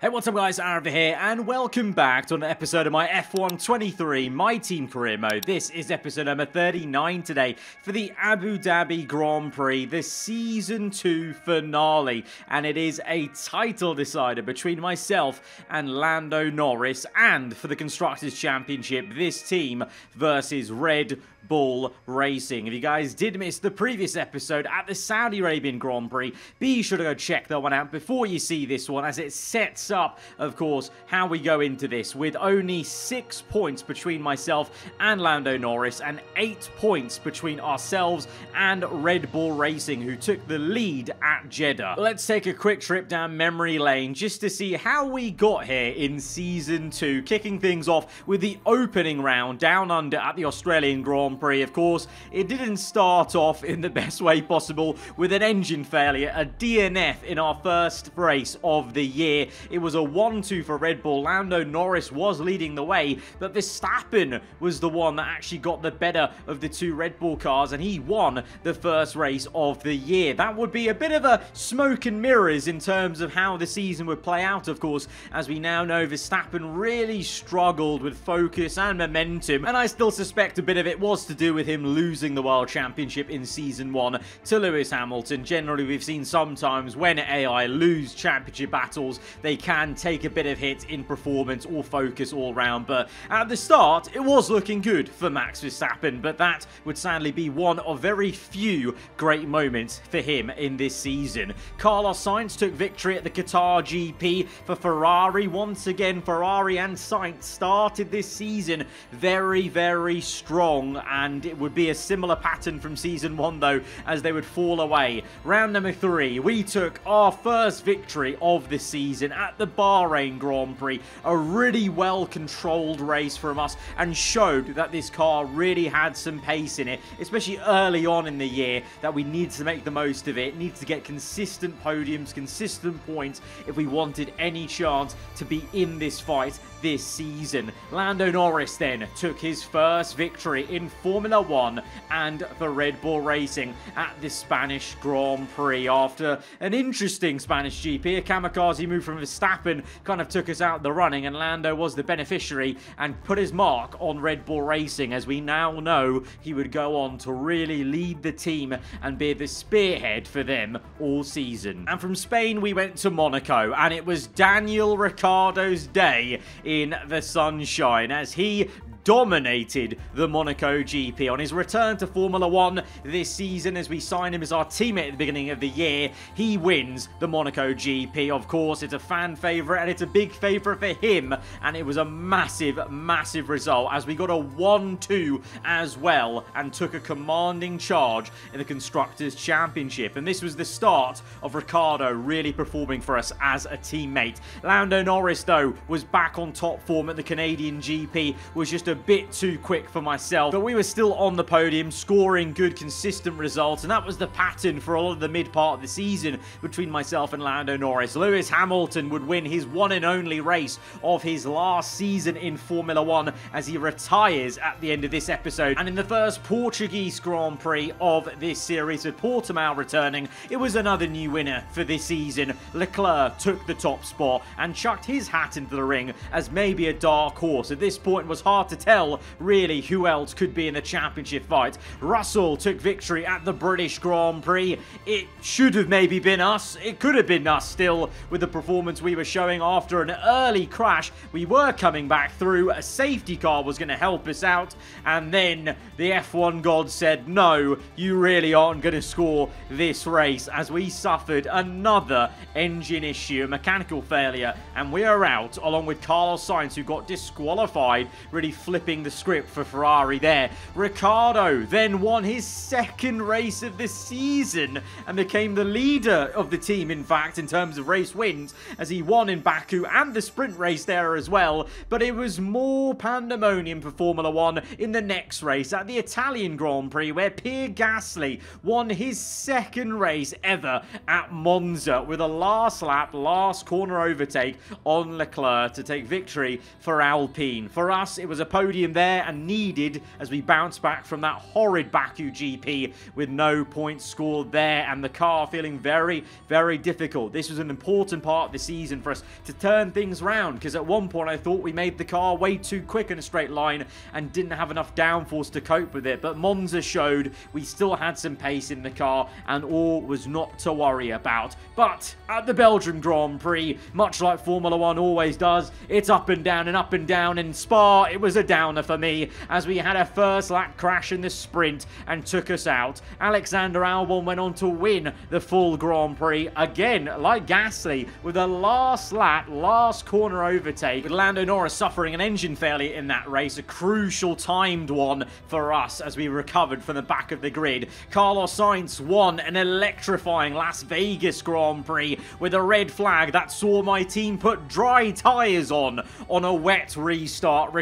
Hey, what's up guys, Aarava here, and welcome back to another episode of my F1 23 My Team Career Mode. This is episode number 39 today for the Abu Dhabi Grand Prix, the Season 2 finale, and it is a title decider between myself and Lando Norris, and for the Constructors' Championship, this team versus Red Bull Racing. If you guys did miss the previous episode at the Saudi Arabian Grand Prix, be sure to go check that one out before you see this one, as it sets up, of course, how we go into this with only six points between myself and Lando Norris, and eight points between ourselves and Red Bull Racing, who took the lead at Jeddah. Let's take a quick trip down memory lane just to see how we got here in Season 2, kicking things off with the opening round down under at the Australian Grand Prix, of course, it didn't start off in the best way possible with an engine failure, a DNF in our first race of the year. It was a 1-2 for Red Bull. Lando Norris was leading the way, but Verstappen was the one that actually got the better of the two Red Bull cars, and he won the first race of the year. That would be a bit of a smoke and mirrors in terms of how the season would play out, of course, as we now know Verstappen really struggled with focus and momentum, and I still suspect a bit of it was to do with him losing the World Championship in Season 1 to Lewis Hamilton. Generally, we've seen sometimes when AI lose championship battles, they can take a bit of hit in performance or focus all round. But at the start, it was looking good for Max Verstappen, but that would sadly be one of very few great moments for him in this season. Carlos Sainz took victory at the Qatar GP for Ferrari. Once again, Ferrari and Sainz started this season very, very strong and it would be a similar pattern from Season 1, though, as they would fall away. Round number 3, we took our first victory of the season at the Bahrain Grand Prix. A really well-controlled race from us, and showed that this car really had some pace in it, especially early on in the year, that we need to make the most of it. Needed to get consistent podiums, consistent points, if we wanted any chance to be in this fight this season. Lando Norris then took his first victory in Formula 1 and for Red Bull Racing at the Spanish Grand Prix after an interesting Spanish GP. A kamikaze move from Verstappen kind of took us out the running and Lando was the beneficiary and put his mark on Red Bull Racing as we now know he would go on to really lead the team and be the spearhead for them all season. And from Spain we went to Monaco and it was Daniel Ricciardo's day in the sunshine as he dominated the Monaco GP. On his return to Formula 1 this season, as we sign him as our teammate at the beginning of the year, he wins the Monaco GP. Of course, it's a fan favourite and it's a big favourite for him. And it was a massive, massive result as we got a 1-2 as well and took a commanding charge in the Constructors' Championship. And this was the start of Ricciardo really performing for us as a teammate. Lando Norris, though, was back on top form at the Canadian GP, was just a bit too quick for myself, but we were still on the podium, scoring good, consistent results, and that was the pattern for all of the mid part of the season between myself and Lando Norris. Lewis Hamilton would win his one and only race of his last season in Formula One as he retires at the end of this episode. And in the first Portuguese Grand Prix of this series, with Portimao returning, it was another new winner for this season. Leclerc took the top spot and chucked his hat into the ring as maybe a dark horse. At this point, it was hard to tell really who else could be in the championship fight. Russell took victory at the British Grand Prix. It should have maybe been us. It could have been us still with the performance we were showing after an early crash. We were coming back through. A safety car was going to help us out. And then the F1 god said, no, you really aren't going to score this race as we suffered another engine issue, a mechanical failure. And we are out along with Carlos Sainz who got disqualified, really flipping the script for Ferrari there. Ricciardo then won his second race of the season and became the leader of the team, in fact, in terms of race wins, as he won in Baku and the sprint race there as well. But it was more pandemonium for Formula One in the next race at the Italian Grand Prix, where Pierre Gasly won his second race ever at Monza with a last lap, last corner overtake on Leclerc to take victory for Alpine. For us, it was a podium there and needed as we bounce back from that horrid Baku GP with no points scored there and the car feeling very, very difficult. This was an important part of the season for us to turn things around because at one point I thought we made the car way too quick in a straight line and didn't have enough downforce to cope with it. But Monza showed we still had some pace in the car and all was not to worry about. But at the Belgium Grand Prix, much like Formula One always does, it's up and down and up and down. In Spa, it was a downer for me as we had a first lap crash in the sprint and took us out. Alexander Albon went on to win the full Grand Prix again, like Gasly, with a last lap, last corner overtake. With Lando Norris suffering an engine failure in that race, a crucial timed one for us as we recovered from the back of the grid. Carlos Sainz won an electrifying Las Vegas Grand Prix with a red flag that saw my team put dry tyres on on a wet restart.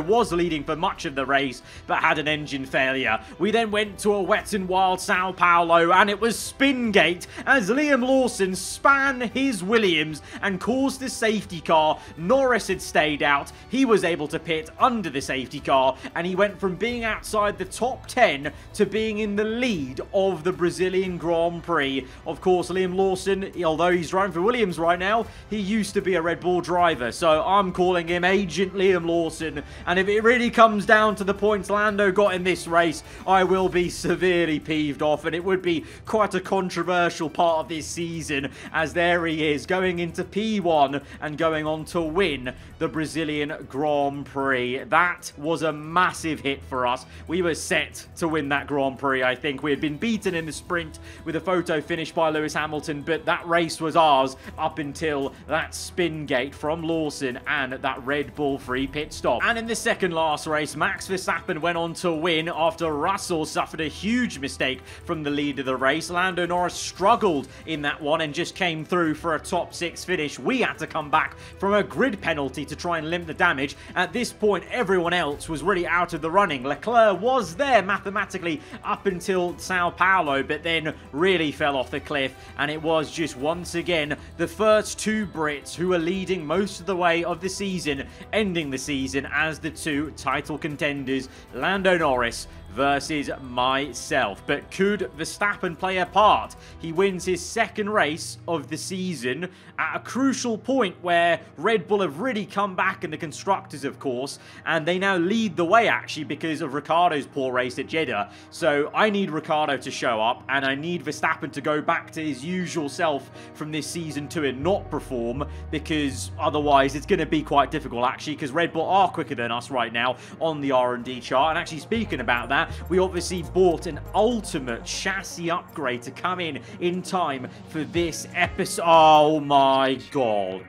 Was leading for much of the race but had an engine failure. We then went to a wet and wild Sao Paulo and it was Spingate as Liam Lawson span his Williams and caused the safety car. Norris had stayed out. He was able to pit under the safety car and he went from being outside the top 10 to being in the lead of the Brazilian Grand Prix. Of course, Liam Lawson, although he's driving for Williams right now, he used to be a Red Bull driver. So I'm calling him Agent Liam Lawson. And if it really comes down to the points Lando got in this race, I will be severely peeved off. And it would be quite a controversial part of this season as there he is going into P1 and going on to win the Brazilian Grand Prix. That was a massive hit for us. We were set to win that Grand Prix, I think. We had been beaten in the sprint with a photo finish by Lewis Hamilton, but that race was ours up until that spin gate from Lawson and that Red Bull free pit stop. And in the second last race, Max Verstappen went on to win after Russell suffered a huge mistake from the lead of the race. Lando Norris struggled in that one and just came through for a top six finish. We had to come back from a grid penalty to try and limit the damage. At this point, everyone else was really out of the running. Leclerc was there mathematically up until Sao Paulo, but then really fell off the cliff. And it was just once again the first two Brits who were leading most of the way of the season, ending the season as the two title contenders, Lando Norris versus myself. But could Verstappen play a part? He wins his second race of the season at a crucial point where Red Bull have really come back and the constructors, of course, and they now lead the way actually because of Ricciardo's poor race at Jeddah. So I need Ricciardo to show up and I need Verstappen to go back to his usual self from this season to and not perform because otherwise it's going to be quite difficult actually because Red Bull are quicker than us right now on the R&D chart. And actually speaking about that, that, we obviously bought an ultimate chassis upgrade to come in in time for this episode. Oh my god.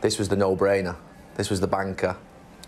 This was the no-brainer. This was the banker.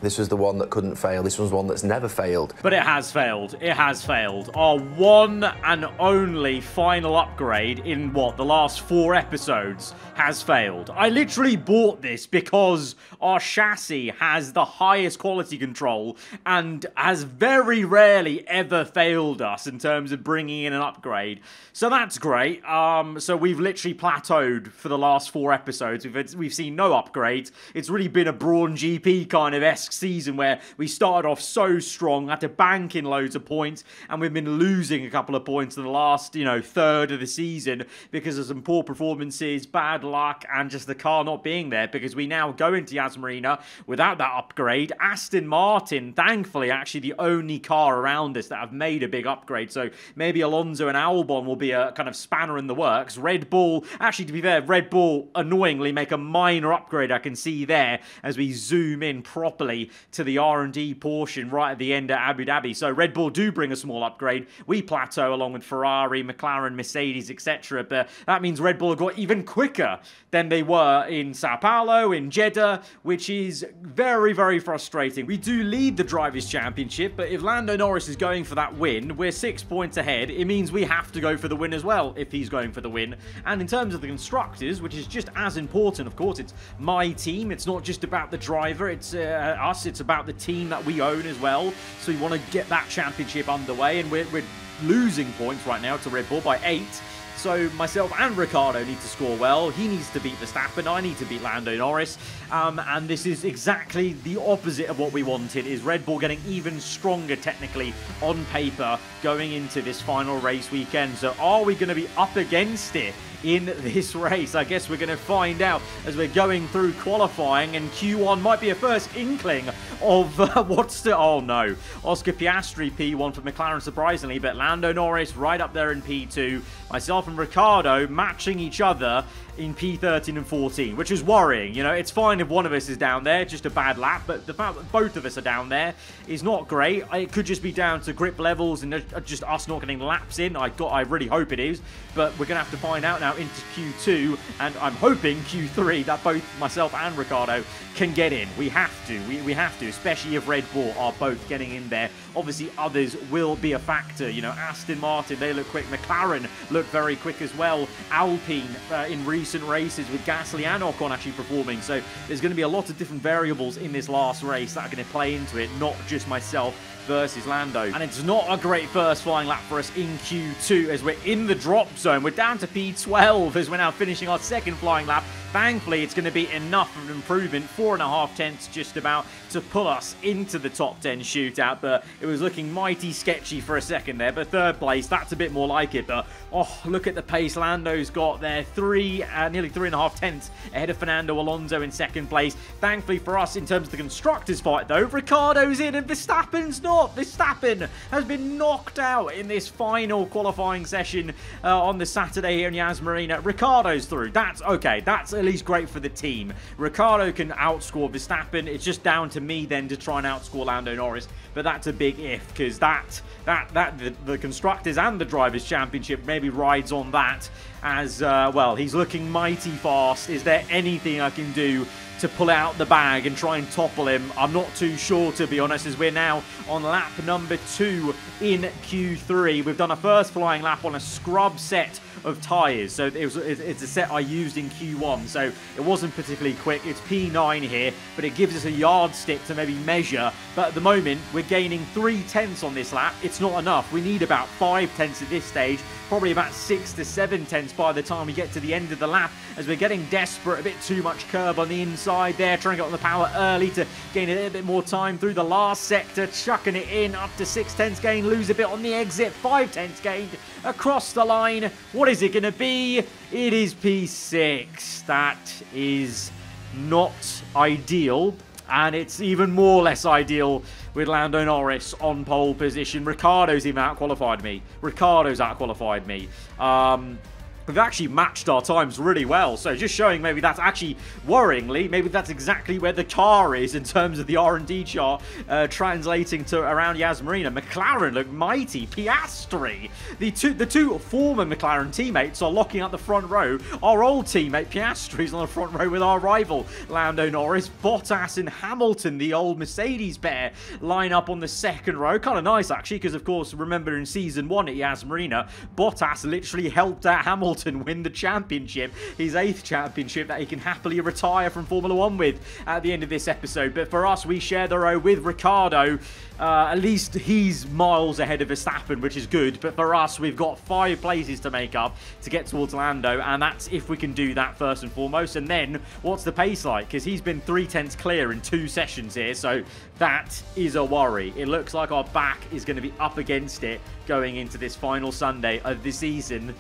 This was the one that couldn't fail. This was one that's never failed. But it has failed. It has failed. Our one and only final upgrade in, what, the last four episodes has failed. I literally bought this because our chassis has the highest quality control and has very rarely ever failed us in terms of bringing in an upgrade. So that's great. Um, so we've literally plateaued for the last four episodes. We've, we've seen no upgrades. It's really been a Brawn GP kind of esque season where we started off so strong, had to bank in loads of points, and we've been losing a couple of points in the last, you know, third of the season because of some poor performances, bad luck, and just the car not being there because we now go into Yas Marina without that upgrade. Aston Martin, thankfully, actually the only car around us that have made a big upgrade. So maybe Alonso and Albon will be a kind of spanner in the works. Red Bull, actually, to be fair, Red Bull annoyingly make a minor upgrade I can see there as we zoom in properly to the R&D portion right at the end at Abu Dhabi. So Red Bull do bring a small upgrade. We plateau along with Ferrari, McLaren, Mercedes, etc. But that means Red Bull have got even quicker than they were in Sao Paulo, in Jeddah, which is very, very frustrating. We do lead the Drivers' Championship, but if Lando Norris is going for that win, we're six points ahead. It means we have to go for the win as well if he's going for the win. And in terms of the constructors, which is just as important, of course, it's my team. It's not just about the driver. It's uh, us. It's about the team that we own as well. So we want to get that championship underway, and we're, we're losing points right now to Red Bull by eight So myself and Ricciardo need to score well. He needs to beat Verstappen. I need to beat Lando Norris. Um, and this is exactly the opposite of what we wanted, is Red Bull getting even stronger technically on paper going into this final race weekend. So are we going to be up against it? In this race. I guess we're going to find out as we're going through qualifying, and Q1 might be a first inkling of uh, what's to. Oh no, Oscar Piastri P1 for McLaren, surprisingly, but Lando Norris right up there in P2. Myself and Ricciardo matching each other in P13 and 14, which is worrying. You know, it's fine if one of us is down there, just a bad lap, but the fact that both of us are down there is not great. It could just be down to grip levels and uh, just us not getting laps in. I got, I really hope it is, but we're going to have to find out now into Q2, and I'm hoping Q3 that both myself and Ricciardo can get in. We have to. We, we have to, especially if Red Bull are both getting in there. Obviously, others will be a factor. You know, Aston Martin, they look quick. McLaren look very quick as well. Alpine uh, in recent races with Gasly and Ocon actually performing. So there's going to be a lot of different variables in this last race that are going to play into it, not just myself versus Lando. And it's not a great first flying lap for us in Q2 as we're in the drop zone. We're down to P12 as we're now finishing our second flying lap. Thankfully, it's going to be enough of an improvement, four and a half tenths just about, to pull us into the top 10 shootout. But it was looking mighty sketchy for a second there. But third place, that's a bit more like it. But oh, look at the pace Lando's got there. Three, uh, nearly three and a half tenths ahead of Fernando Alonso in second place. Thankfully for us, in terms of the constructors' fight, though, Ricciardo's in and Verstappen's not. Verstappen has been knocked out in this final qualifying session uh, on the Saturday here in Yas Marina. Ricciardo's through. That's okay. That's at least great for the team. Ricciardo can outscore Verstappen. It's just down to me then to try and outscore Lando Norris. But that's a big if because that that that the, the, constructors and the drivers championship maybe rides on that as uh, well. He's looking mighty fast. Is there anything I can do to pull out the bag and try and topple him. I'm not too sure, to be honest, as we're now on lap number two in Q3. We've done a first flying lap on a scrub set of tyres. So it was, it's a set I used in Q1, so it wasn't particularly quick. It's P9 here, but it gives us a yardstick to maybe measure. But at the moment, we're gaining three tenths on this lap. It's not enough. We need about five tenths at this stage, probably about six to seven tenths by the time we get to the end of the lap, as we're getting desperate. A bit too much curb on the inside there, trying to get on the power early to gain a little bit more time through the last sector, chucking it in up to six tenths gain, lose a bit on the exit, five tenths gained across the line. What is it going to be? It is P6. That is not ideal. And it's even more less ideal with Lando Norris on pole position. Ricciardo's even out-qualified me. Ricciardo's out-qualified me. Um, we've actually matched our times really well. So just showing maybe that's actually worryingly, maybe that's exactly where the car is in terms of the R&D chart uh, translating to around Yas Marina. McLaren look mighty. Piastri, the two the two former McLaren teammates are locking up the front row. Our old teammate Piastri's on the front row with our rival Lando Norris. Bottas and Hamilton, the old Mercedes pair, line up on the second row. Kind of nice actually, because of course, remember in season one at Yas Marina, Bottas literally helped out Hamilton Hamilton win the championship, his eighth championship that he can happily retire from Formula One with at the end of this episode. But for us, we share the row with Ricciardo. Uh, at least he's miles ahead of Verstappen, which is good. But for us, we've got five places to make up to get towards Lando, and that's if we can do that first and foremost. And then, what's the pace like? Because he's been three tenths clear in two sessions here, so that is a worry. It looks like our back is going to be up against it going into this final Sunday of the season.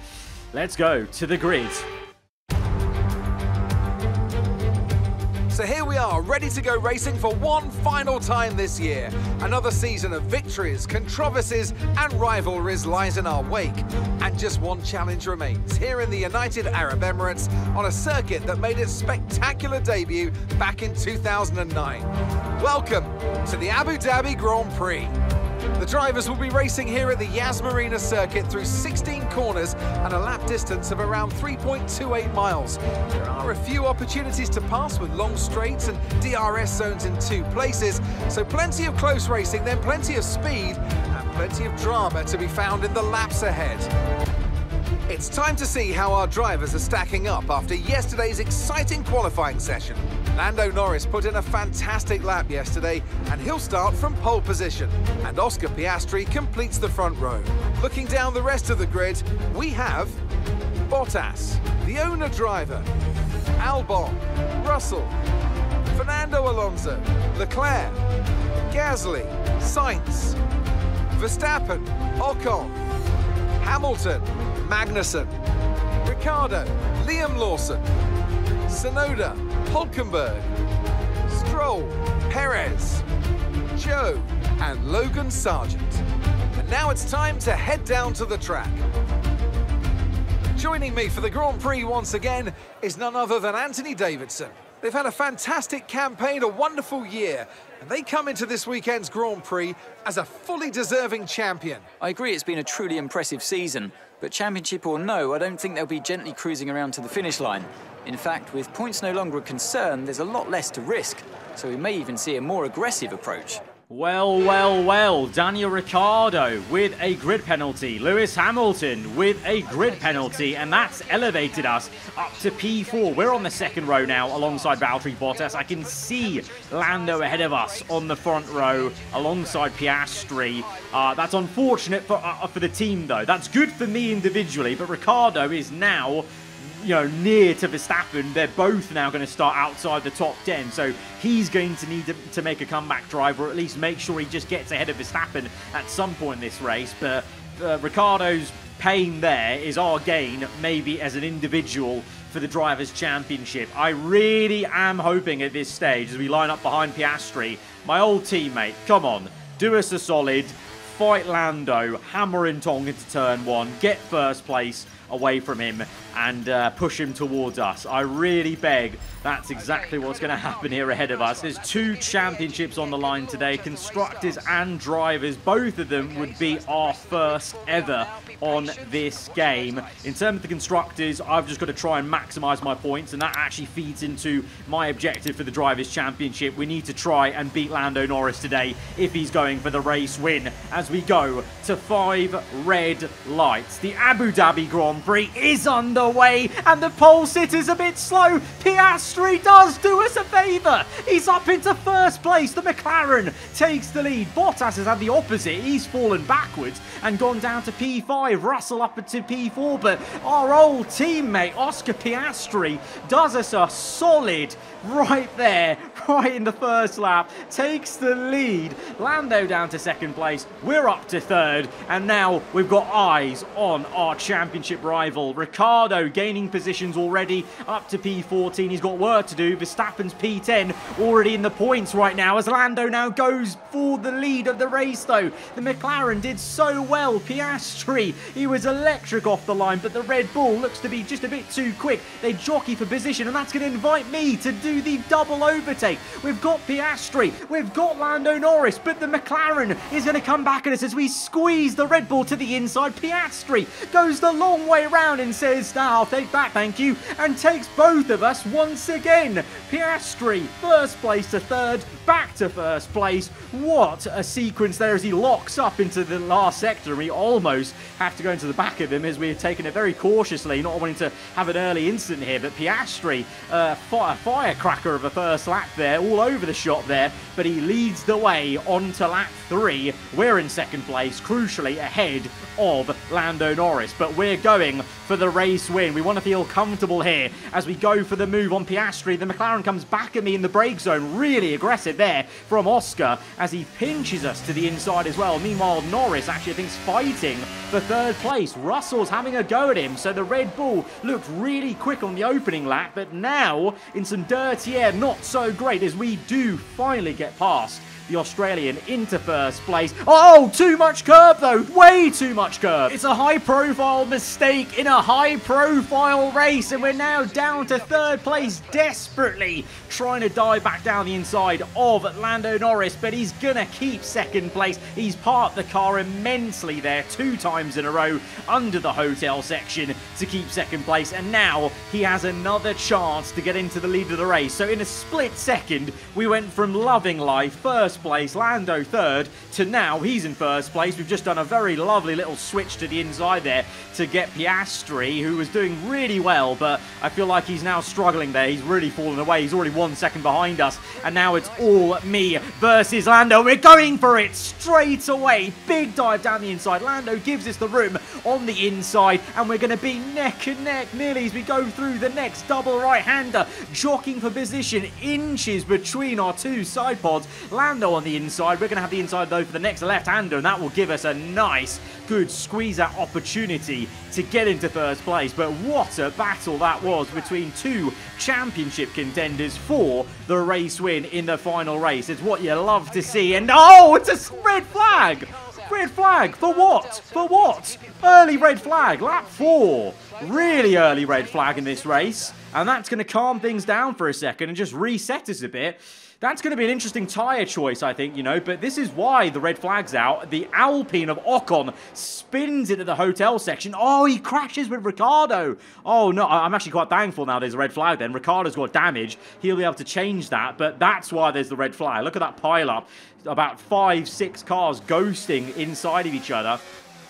Let's go to the grid. So here we are, ready to go racing for one final time this year. Another season of victories, controversies and rivalries lies in our wake. And just one challenge remains, here in the United Arab Emirates on a circuit that made its spectacular debut back in 2009. Welcome to the Abu Dhabi Grand Prix. The drivers will be racing here at the Yas Marina circuit through 16 corners and a lap distance of around 3.28 miles. There are a few opportunities to pass with long straights and DRS zones in two places, so plenty of close racing, then plenty of speed and plenty of drama to be found in the laps ahead. It's time to see how our drivers are stacking up after yesterday's exciting qualifying session. Lando Norris put in a fantastic lap yesterday and he'll start from pole position. And Oscar Piastri completes the front row. Looking down the rest of the grid, we have Bottas, the owner driver, Albon, Russell, Fernando Alonso, Leclerc, Gasly, Sainz, Verstappen, Ocon, Hamilton, Magnussen, Ricciardo, Liam Lawson, Tsunoda, Hulkenberg, Stroll, Perez, Zhou, and Logan Sargeant. And now it's time to head down to the track. Joining me for the Grand Prix once again is none other than Anthony Davidson. They've had a fantastic campaign, a wonderful year, and they come into this weekend's Grand Prix as a fully deserving champion. I agree it's been a truly impressive season, but championship or no, I don't think they'll be gently cruising around to the finish line. In fact, with points no longer a concern, there's a lot less to risk, so we may even see a more aggressive approach. Well, well, well, Daniel Ricciardo with a grid penalty, Lewis Hamilton with a grid penalty, and that's elevated us up to P4. We're on the second row now alongside Valtteri Bottas. I can see Lando ahead of us on the front row alongside Piastri. Uh, that's unfortunate for, uh, for the team, though. That's good for me individually, but Ricciardo is now you know, near to Verstappen. They're both now going to start outside the top 10. So he's going to need to, to, make a comeback drive or at least make sure he just gets ahead of Verstappen at some point in this race. But uh, Ricciardo's pain there is our gain, maybe as an individual for the Drivers' Championship. I really am hoping at this stage, as we line up behind Piastri, my old teammate, come on, do us a solid, fight Lando, hammer and tong into turn one, get first place away from him and uh, push him towards us. I really beg that's exactly what's going to happen here ahead of us. There's two championships on the line today, constructors and drivers. Both of them would be our first ever on this game. In terms of the constructors, I've just got to try and maximize my points, and that actually feeds into my objective for the Drivers' Championship. We need to try and beat Lando Norris today if he's going for the race win as we go to five red lights. The Abu Dhabi Grand Prix is underway, and the pole sitter's a bit slow. Piastri does do us a favour. He's up into first place. The McLaren takes the lead. Bottas has had the opposite. He's fallen backwards and gone down to P5. Russell up to P4, but our old teammate Oscar Piastri does us a solid right there, right in the first lap, takes the lead. Lando down to second place, we're up to third, and now we've got eyes on our championship rival. Ricciardo gaining positions already, up to P14. He's got work to do. Verstappen's P10 already in the points right now as Lando now goes for the lead of the race though. The McLaren did so well. Piastri, he was electric off the line, but the Red Bull looks to be just a bit too quick. They jockey for position, and that's going to invite me to do the double overtake. We've got Piastri, we've got Lando Norris, but the McLaren is going to come back at us as we squeeze the Red Bull to the inside. Piastri goes the long way round and says, nah, I'll take that, thank you, and takes both of us once again. Piastri, first place to third, back to first place. What a sequence there as he locks up into the last sector we almost have to go into the back of him as we've taken it very cautiously, not wanting to have an early incident here, but Piastri, uh, fire, firecracker of a first lap there, all over the shop there, but he leads the way on to lap three. We're in second place, crucially ahead of Lando Norris, but we're going for the race win. We want to feel comfortable here as we go for the move on Piastri. The McLaren comes back at me in the brake zone, really aggressive there from Oscar as he pinches us to the inside as well. Meanwhile, Norris actually thinks fighting for third place. Russell's having a go at him, so the Red Bull looked really quick on the opening lap, but now in some dirty air, not so great as we do finally get past the Australian into first place. Oh, too much curb though. Way too much curb. It's a high profile mistake in a high profile race and we're now down to third place desperately trying to dive back down the inside of Lando Norris, but he's gonna keep second place. He's parked the car immensely there two times in a row under the hotel section to keep second place and now he has another chance to get into the lead of the race. So in a split second, we went from loving life first place, Lando third, to now he's in first place. We've just done a very lovely little switch to the inside there to get Piastri who was doing really well, but I feel like he's now struggling there. He's really fallen away. He's already one second behind us, and now it's all me versus Lando. We're going for it straight away. Big dive down the inside. Lando gives us the room on the inside, and we're going to be neck and neck nearly as we go through the next double right-hander, jockeying for position inches between our two side pods. Lando on the inside. We're going to have the inside, though, for the next left-hander, and that will give us a nice, good squeeze-out opportunity to get into first place. But what a battle that was between two championship contenders for the race win in the final race. It's what you love to see. And oh, it's a red flag! Red flag for what? For what? Early red flag, lap four. Really early red flag in this race. And that's going to calm things down for a second and just reset us a bit. That's going to be an interesting tyre choice, I think, you know, but this is why the red flag's out. The Alpine of Ocon spins into the hotel section. Oh, he crashes with Ricciardo. Oh, no, I'm actually quite thankful now there's a red flag then. Ricciardo's got damage. He'll be able to change that, but that's why there's the red flag. Look at that pile up. About five, six cars ghosting inside of each other.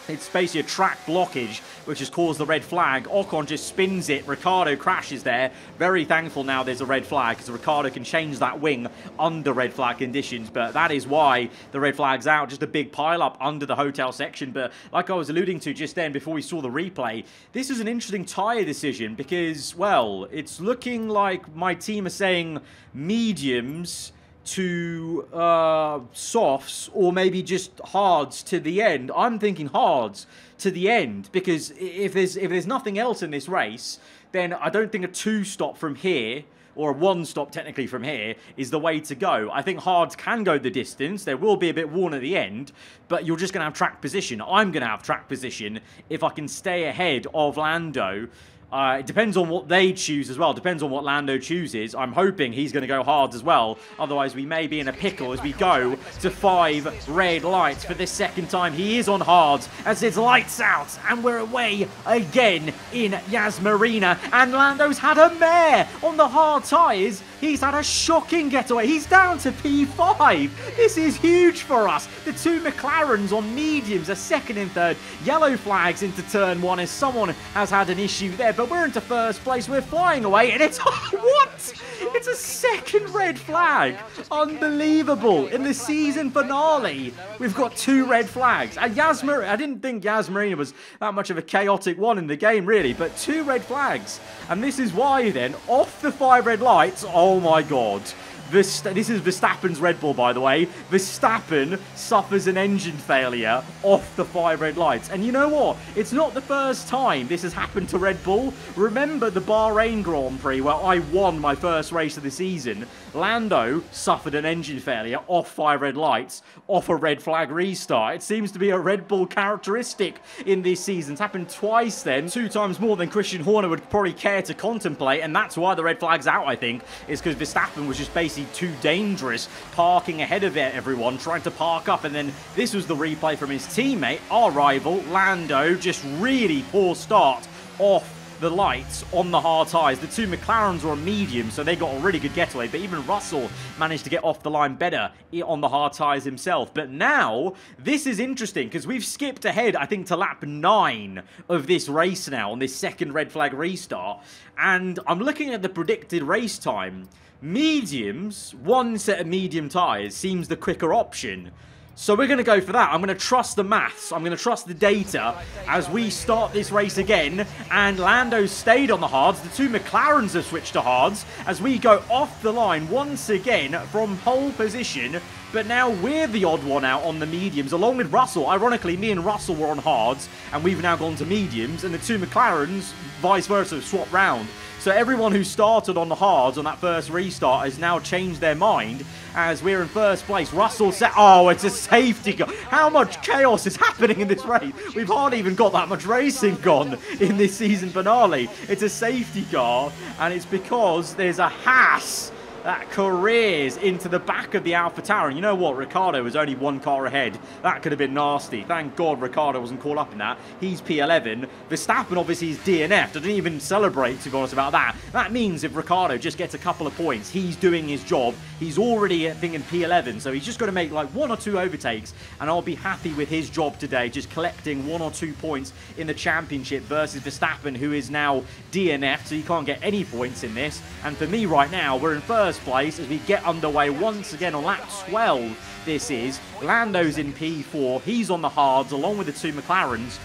It's basically a track blockage, which has caused the red flag. Ocon just spins it. Ricciardo crashes there. Very thankful now there's a red flag, because Ricciardo can change that wing under red flag conditions. But that is why the red flag's out. Just a big pile-up under the hotel section. But like I was alluding to just then, before we saw the replay, this is an interesting tyre decision, because, well, it's looking like my team are saying mediums to uh, softs or maybe just hards to the end. I'm thinking hards to the end because if there's if there's nothing else in this race, then I don't think a two stop from here or a one stop technically from here is the way to go. I think hards can go the distance. There will be a bit worn at the end, but you're just going to have track position. I'm going to have track position if I can stay ahead of Lando uh, it depends on what they choose as well. Depends on what Lando chooses. I'm hoping he's going to go hard as well. Otherwise, we may be in a pickle as we go to five red lights for this second time. He is on hard as it's lights out. And we're away again in Yas Marina. And Lando's had a mare on the hard tyres. He's had a shocking getaway. He's down to P5. This is huge for us. The two McLarens on mediums are second and third. Yellow flags into turn one as someone has had an issue there. But we're into first place. We're flying away. And it's... what? It's a second red flag. Unbelievable. In the season finale, we've got two red flags. And Yas I didn't think Yas Marina was that much of a chaotic one in the game, really. But two red flags. And this is why, then, off the five red lights... Oh, Oh my God. This, this is Verstappen's Red Bull, by the way. Verstappen suffers an engine failure off the five red lights. And you know what? It's not the first time this has happened to Red Bull. Remember the Bahrain Grand Prix where I won my first race of the season? Lando suffered an engine failure off five red lights, off a red flag restart. It seems to be a Red Bull characteristic in this season. It's happened twice then, two times more than Christian Horner would probably care to contemplate. And that's why the red flag's out, I think, is because Verstappen was just basically too dangerous, parking ahead of everyone, trying to park up. And then this was the replay from his teammate, our rival, Lando, just really poor start off the lights on the hard tyres. The two McLarens were on medium, so they got a really good getaway. But even Russell managed to get off the line better on the hard tyres himself. But now, this is interesting because we've skipped ahead, I think, to lap 9 of this race now on this second red flag restart. And I'm looking at the predicted race time. Mediums, one set of medium tyres seems the quicker option. So we're going to go for that. I'm going to trust the maths. I'm going to trust the data as we start this race again. And Lando stayed on the hards. The two McLarens have switched to hards as we go off the line once again from pole position. But now we're the odd one out on the mediums, along with Russell. Ironically, me and Russell were on hards, and we've now gone to mediums. And the two McLarens, vice versa, swapped round. So everyone who started on the hards on that first restart has now changed their mind as we're in first place. Russell said, oh, it's a safety car. How much chaos is happening in this race? We've hardly even got that much racing gone in this season finale. It's a safety car, and it's because there's a Haas that careers into the back of the AlphaTauri. And you know what? Ricciardo was only one car ahead. That could have been nasty. Thank God Ricciardo wasn't caught up in that. He's P11. Verstappen obviously is DNF. I didn't even celebrate, to be honest, about that. That means if Ricciardo just gets a couple of points, he's doing his job. He's already, thinking P11, so he's just got to make like one or two overtakes, and I'll be happy with his job today, just collecting one or two points in the championship versus Verstappen, who is now DNF, so he can't get any points in this. And for me right now, we're in first place as we get underway once again on lap 12. This is Lando's in P4. He's on the hards along with the two McLarens.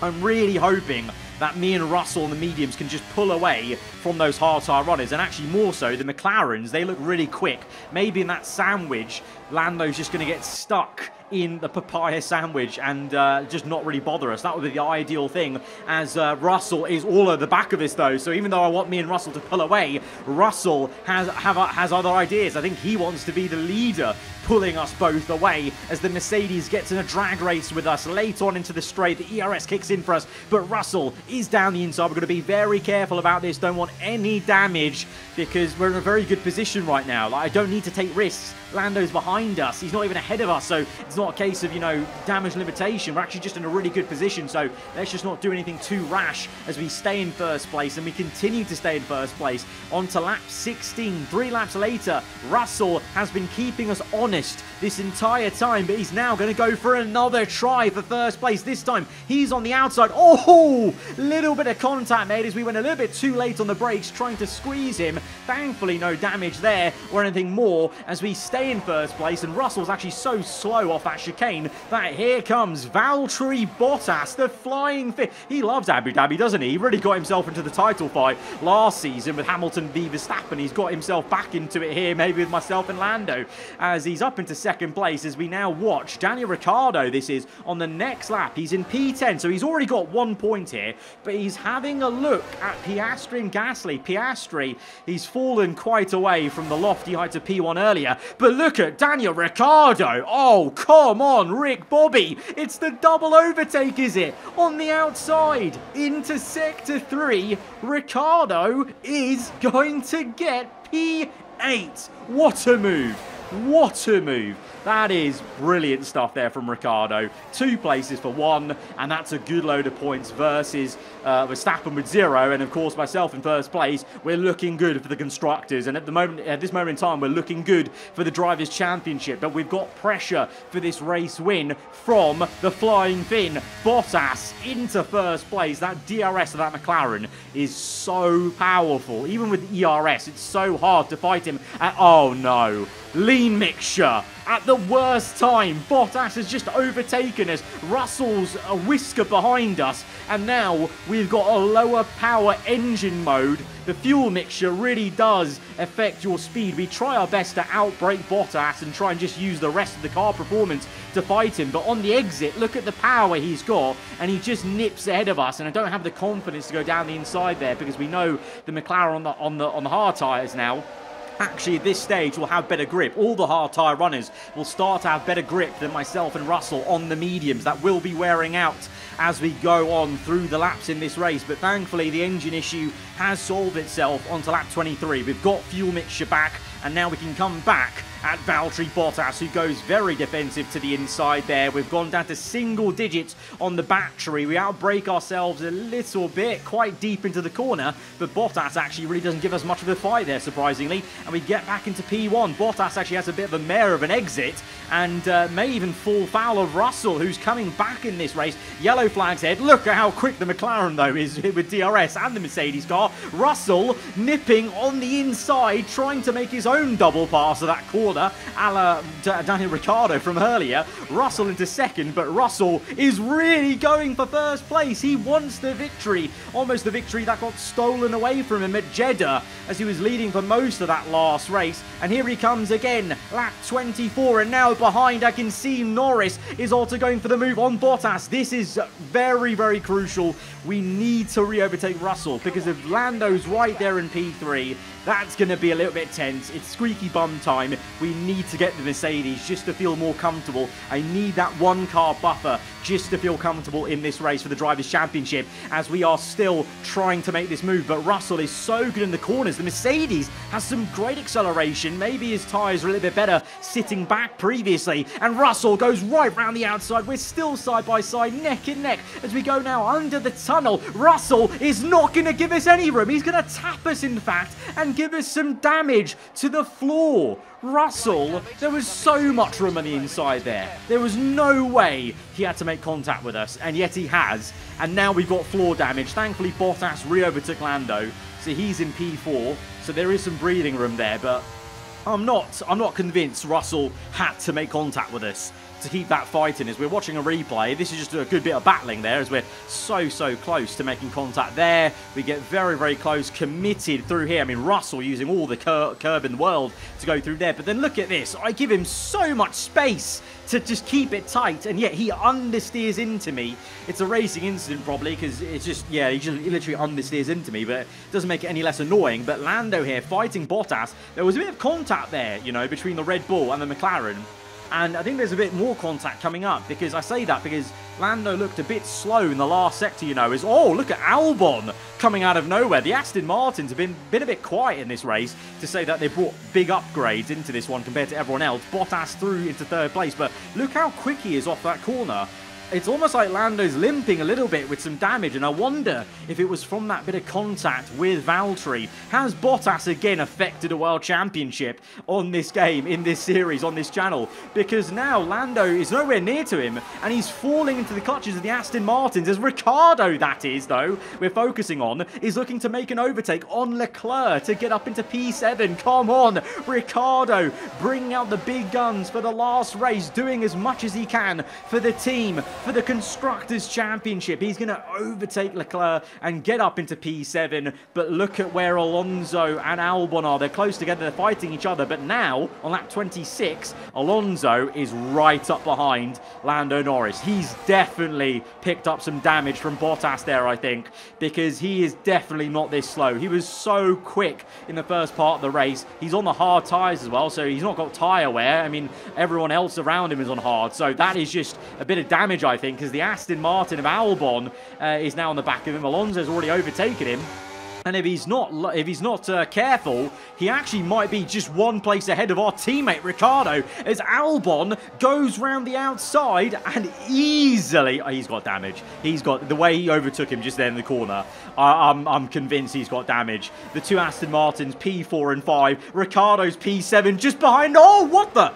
I'm really hoping that me and Russell and the mediums can just pull away from those hard tire runners. And actually, more so, the McLarens, they look really quick. Maybe in that sandwich, Lando's just going to get stuck in the papaya sandwich and uh, just not really bother us. That would be the ideal thing, as uh, Russell is all at the back of this, though. So even though I want me and Russell to pull away, Russell has have, has other ideas. I think he wants to be the leader pulling us both away as the Mercedes gets in a drag race with us late on into the straight. The ERS kicks in for us, but Russell is down the inside. We're going to be very careful about this. Don't want any damage because we're in a very good position right now. Like, I don't need to take risks. Lando's behind us. He's not even ahead of us, so it's not a case of, you know, damage limitation. We're actually just in a really good position, so let's just not do anything too rash as we stay in first place, and we continue to stay in first place. On to lap 16. Three laps later, Russell has been keeping us honest this entire time, but he's now going to go for another try for first place. This time, he's on the outside. Oh, little bit of contact made as we went a little bit too late on the brakes, trying to squeeze him. Thankfully, no damage there or anything more as we stay stay in first place, and Russell's actually so slow off that chicane that here comes Valtteri Bottas, the flying fish. He loves Abu Dhabi, doesn't he? He really got himself into the title fight last season with Hamilton v Verstappen. He's got himself back into it here, maybe with myself and Lando, as he's up into second place as we now watch Daniel Ricciardo, this is, on the next lap. He's in P10, so he's already got one point here, but he's having a look at Piastri and Gasly. Piastri, he's fallen quite away from the lofty heights of P1 earlier, but but look at Daniel Ricciardo. Oh, come on, Rick Bobby. It's the double overtake, is it? On the outside, into Sector 3, Ricciardo is going to get P8. What a move. What a move. That is brilliant stuff there from Ricciardo. Two places for one, and that's a good load of points versus uh, Verstappen with zero, and of course myself in first place. We're looking good for the constructors, and at the moment, at this moment in time, we're looking good for the drivers' championship. But we've got pressure for this race win from the flying Finn. Bottas into first place. That DRS of that McLaren is so powerful. Even with ERS, it's so hard to fight him. At, oh no, lean mixture at the worst time. Bottas has just overtaken us. Russell's a whisker behind us. And now we've got a lower power engine mode. The fuel mixture really does affect your speed. We try our best to outbrake Bottas and try and just use the rest of the car performance to fight him. But on the exit, look at the power he's got. And he just nips ahead of us. And I don't have the confidence to go down the inside there because we know the McLaren on the, on the, on the hard tyres now actually at this stage will have better grip. All the hard tyre runners will start to have better grip than myself and Russell on the mediums. That will be wearing out as we go on through the laps in this race. But thankfully, the engine issue has solved itself onto lap 23. We've got fuel mixture back, and now we can come back at Valtteri Bottas, who goes very defensive to the inside there. We've gone down to single digits on the battery. We outbrake ourselves a little bit, quite deep into the corner, but Bottas actually really doesn't give us much of a fight there, surprisingly, and we get back into P1. Bottas actually has a bit of a mare of an exit, and uh, may even fall foul of Russell, who's coming back in this race. Yellow flag's head. Look at how quick the McLaren, though, is with DRS and the Mercedes car. Russell nipping on the inside, trying to make his own double pass of that corner corner, a la Daniel Ricciardo from earlier. Russell into second, but Russell is really going for first place. He wants the victory, almost the victory that got stolen away from him at Jeddah as he was leading for most of that last race. And here he comes again, lap 24, and now behind I can see Norris is also going for the move on Bottas. This is very, very crucial. We need to re-overtake Russell because if Lando's right there in P3, That's going to be a little bit tense. It's squeaky bum time. We need to get the Mercedes just to feel more comfortable. I need that one car buffer just to feel comfortable in this race for the Drivers' Championship as we are still trying to make this move. But Russell is so good in the corners. The Mercedes has some great acceleration. Maybe his tyres are a little bit better sitting back previously. And Russell goes right round the outside. We're still side by side, neck and neck as we go now under the tunnel. Russell is not going to give us any room. He's going to tap us, in fact, and give us some damage to the floor. Russell, there was so much room on the inside there. There was no way he had to make contact with us, and yet he has. And now we've got floor damage. Thankfully, Bottas re-overtook Lando, so he's in P4. So there is some breathing room there, but I'm not, I'm not convinced Russell had to make contact with us to keep that fighting as we're watching a replay. This is just a good bit of battling there as we're so, so close to making contact there. We get very, very close, committed through here. I mean, Russell using all the cur curb in the world to go through there. But then look at this. I give him so much space to just keep it tight, and yet he understeers into me. It's a racing incident probably because it's just, yeah, he just he literally understeers into me, but it doesn't make it any less annoying. But Lando here fighting Bottas, there was a bit of contact there, you know, between the Red Bull and the McLaren. And I think there's a bit more contact coming up because I say that because Lando looked a bit slow in the last sector, you know, is, oh, look at Albon coming out of nowhere. The Aston Martins have been, been a bit quiet in this race to say that they brought big upgrades into this one compared to everyone else. Bottas through into third place, but look how quick he is off that corner it's almost like Lando's limping a little bit with some damage, and I wonder if it was from that bit of contact with Valtteri. Has Bottas again affected a World Championship on this game, in this series, on this channel? Because now Lando is nowhere near to him, and he's falling into the clutches of the Aston Martins, as Ricciardo, that is, though, we're focusing on, is looking to make an overtake on Leclerc to get up into P7. Come on, Ricciardo, bringing out the big guns for the last race, doing as much as he can for the team for the Constructors' Championship. He's going to overtake Leclerc and get up into P7. But look at where Alonso and Albon are. They're close together. They're fighting each other. But now, on lap 26, Alonso is right up behind Lando Norris. He's definitely picked up some damage from Bottas there, I think, because he is definitely not this slow. He was so quick in the first part of the race. He's on the hard tyres as well, so he's not got tyre wear. I mean, everyone else around him is on hard, so that is just a bit of damage, I think, because the Aston Martin of Albon uh, is now on the back of him. Alonso's already overtaken him. And if he's not if he's not uh, careful, he actually might be just one place ahead of our teammate Ricciardo as Albon goes round the outside and easily oh, he's got damage. He's got the way he overtook him just there in the corner. I, I'm I'm convinced he's got damage. The two Aston Martins P4 and 5, Ricciardo's P7 just behind. Oh, what the?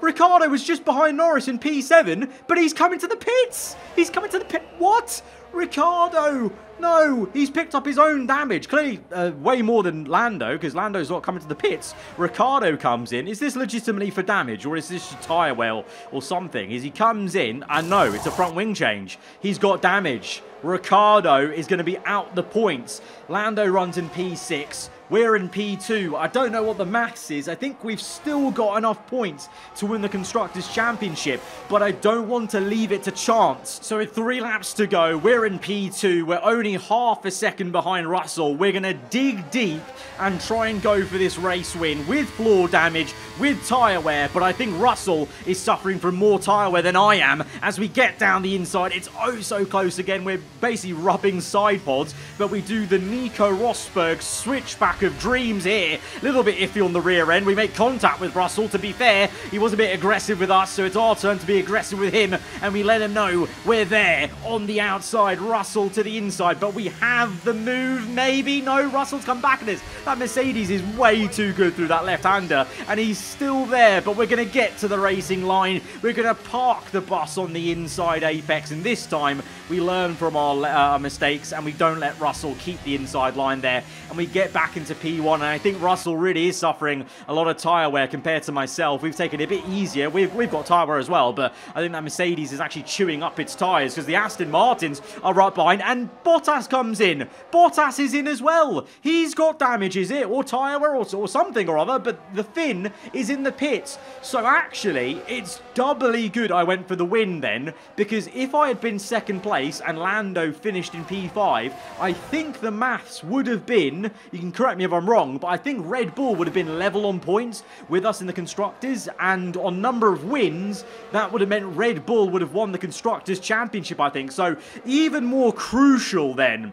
Ricciardo was just behind Norris in P7, but he's coming to the pits. He's coming to the pit. What? Ricciardo, No, he's picked up his own damage. Clearly, uh, way more than Lando, because Lando's not coming to the pits. Ricciardo comes in. Is this legitimately for damage, or is this a tyre well or something? As he comes in, and no, it's a front wing change. He's got damage. Ricciardo is going to be out the points. Lando runs in P6. We're in P2. I don't know what the max is. I think we've still got enough points to win the Constructors' Championship, but I don't want to leave it to chance. So with three laps to go, we're in P2. We're only half a second behind Russell. We're going to dig deep and try and go for this race win with floor damage, with tyre wear, but I think Russell is suffering from more tyre wear than I am as we get down the inside. It's oh so close again. We're basically rubbing side pods, but we do the Nico Rosberg switchback of dreams here. A little bit iffy on the rear end. We make contact with Russell. To be fair, he was a bit aggressive with us, so it's our turn to be aggressive with him, and we let him know we're there on the outside. Russell to the inside, but we have the move, maybe? No, Russell's come back at us. That Mercedes is way too good through that left-hander, and he's still there, but we're going to get to the racing line. We're going to park the bus on the inside apex, and this time we learn from our uh, mistakes, and we don't let Russell keep the inside line there, and we get back into P1, and I think Russell really is suffering a lot of tyre wear compared to myself. We've taken it a bit easier. We've, we've got tyre wear as well, but I think that Mercedes is actually chewing up its tyres because the Aston Martins are right behind, and Bottas Bottas comes in. Bottas is in as well. He's got damage, is it? Or tyre wear or, or something or other, but the Finn is in the pits. So actually, it's doubly good I went for the win then, because if I had been second place and Lando finished in P5, I think the maths would have been, you can correct me if I'm wrong, but I think Red Bull would have been level on points with us in the Constructors, and on number of wins, that would have meant Red Bull would have won the Constructors' Championship, I think. So even more crucial then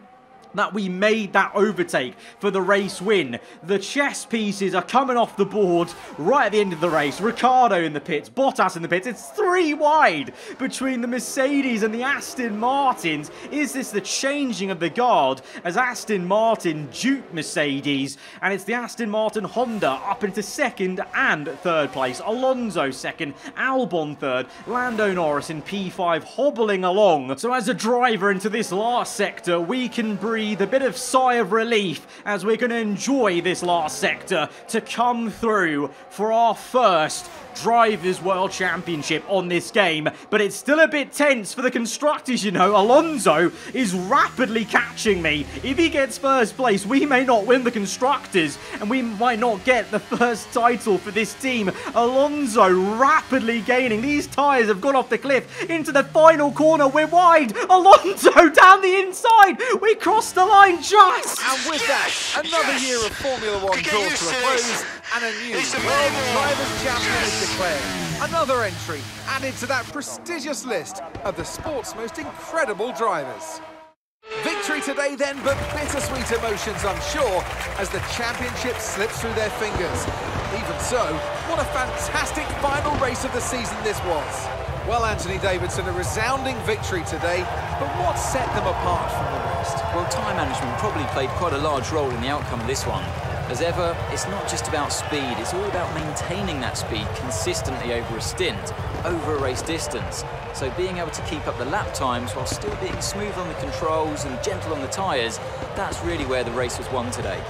that we made that overtake for the race win. The chess pieces are coming off the board right at the end of the race. Ricciardo in the pits, Bottas in the pits. It's three wide between the Mercedes and the Aston Martins. Is this the changing of the guard as Aston Martin dupe Mercedes? And it's the Aston Martin Honda up into second and third place. Alonso second, Albon third, Lando Norris in P5 hobbling along. So as a driver into this last sector, we can breathe breathe a bit of sigh of relief as we're going to enjoy this last sector to come through for our first Drivers' World Championship on this game, but it's still a bit tense for the constructors, you know. Alonso is rapidly catching me. If he gets first place, we may not win the constructors, and we might not get the first title for this team. Alonso rapidly gaining. These tyres have gone off the cliff into the final corner. We're wide. Alonso down the inside. We crossed the line just. And with that, another year of Formula One draws to a close, and a new World Drivers' Champion is declared. Another entry added to that prestigious list of the sport's most incredible drivers. Victory today then, but bittersweet emotions, I'm sure, as the championship slips through their fingers. Even so, what a fantastic final race of the season this was. Well, Anthony Davidson, a resounding victory today, but what set them apart from the rest? Well, time management probably played quite a large role in the outcome of this one. As ever, it's not just about speed, it's all about maintaining that speed consistently over a stint, over a race distance. So being able to keep up the lap times while still being smooth on the controls and gentle on the tyres, that's really where the race was won today.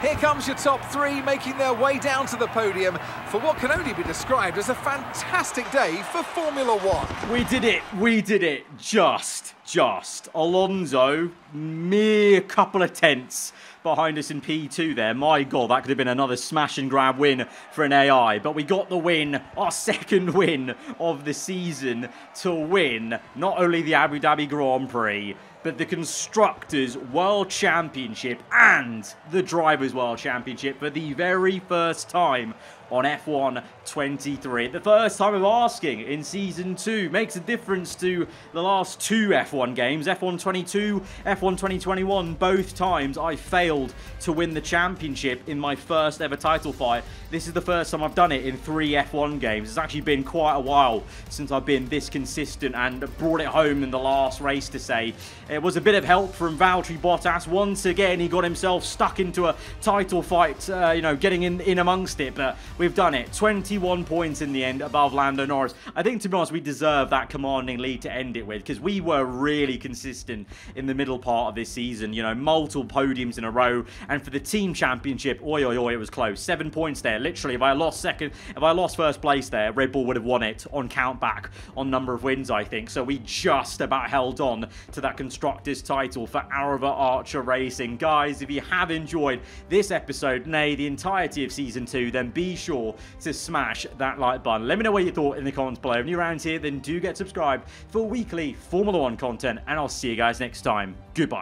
Here comes your top three making their way down to the podium for what can only be described as a fantastic day for Formula One. We did it. We did it. Just, just. Alonso, mere couple of tenths behind us in P2 there. My God, that could have been another smash and grab win for an AI. But we got the win, our second win of the season to win not only the Abu Dhabi Grand Prix, but the Constructors World Championship and the Drivers World Championship for the very first time on F1 23. The first time of asking in Season 2 makes a difference to the last two F1 games. F1 22, F1 2021, both times I failed to win the championship in my first ever title fight. This is the first time I've done it in three F1 games. It's actually been quite a while since I've been this consistent and brought it home in the last race to say. It was a bit of help from Valtteri Bottas. Once again, he got himself stuck into a title fight, uh, you know, getting in, in amongst it. But we've done it. 21 points in the end above Lando Norris. I think, to be honest, we deserve that commanding lead to end it with because we were really consistent in the middle part of this season. You know, multiple podiums in a row. And for the team championship, oi, oi, oi, it was close. Seven points there. Literally, if I lost second, if I lost first place there, Red Bull would have won it on count back on number of wins, I think. So we just about held on to that Constructors title for Aarava Archer Racing. Guys, if you have enjoyed this episode, nay, the entirety of Season 2, then be sure to smash that like button. Let me know what you thought in the comments below. If you're around here, then do get subscribed for weekly Formula One content, and I'll see you guys next time. Goodbye.